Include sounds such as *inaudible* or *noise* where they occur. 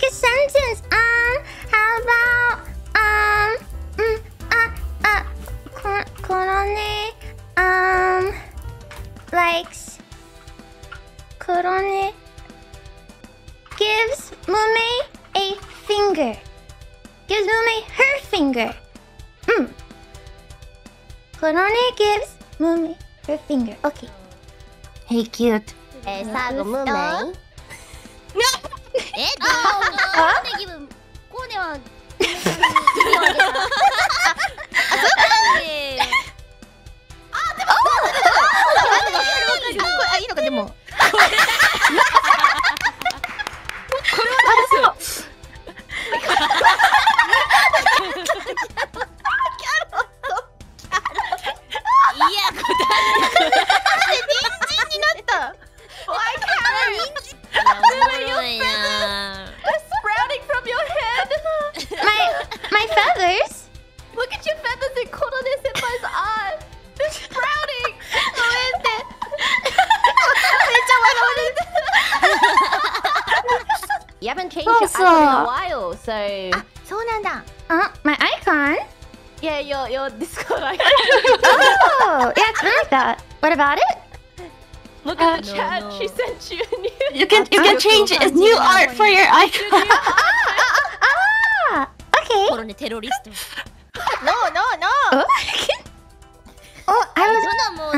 make a sentence. Um, how about um, mm, uh, uh, Kor Korone um likes Korone gives Mumei a finger. Gives Mumei her finger. Mm. Korone gives Mumei her finger. Okay. Hey, cute. Eh, えー、最後、ムーメン。え、ど *laughs* *laughs* やこになったれおもろいな sprouting from your head My my feathers. Look at your feathers in Korone senpai's eye They're sprouting ごめんってめっちゃ笑われて *laughs* You haven't changed your So, icon in so. a while, so あそうなんだ Uh, my icon. Yeah, your your Discord icon. oh, yeah, it's like that. What about it? Look at uh, the chat. No. She sent you a new. *laughs* You can you can change it. It's new art for your icon. ah, ah, okay. *laughs* no, no, no. Oh, *laughs* oh I was.